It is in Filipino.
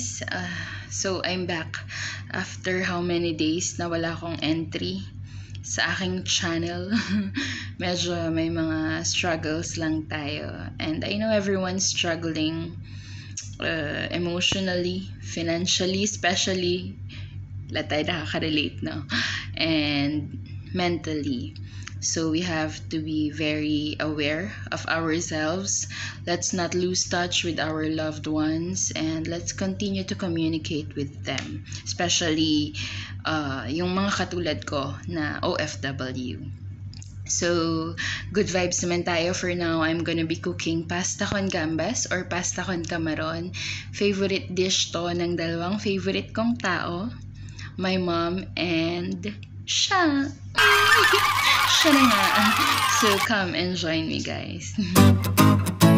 guys! Uh, so, I'm back after how many days na wala akong entry sa aking channel. Medyo may mga struggles lang tayo. And I know everyone's struggling uh, emotionally, financially, especially. Lahat tayo nakaka-relate, no? And mentally. So we have to be very aware of ourselves. Let's not lose touch with our loved ones and let's continue to communicate with them. Especially uh, yung mga katulad ko na OFW. So, good vibes naman tayo for now. I'm gonna be cooking pasta con gambas or pasta con camaron. Favorite dish to ng dalawang favorite kong tao. My mom and siya. Siya na. So, come and join me, guys.